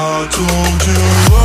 I told you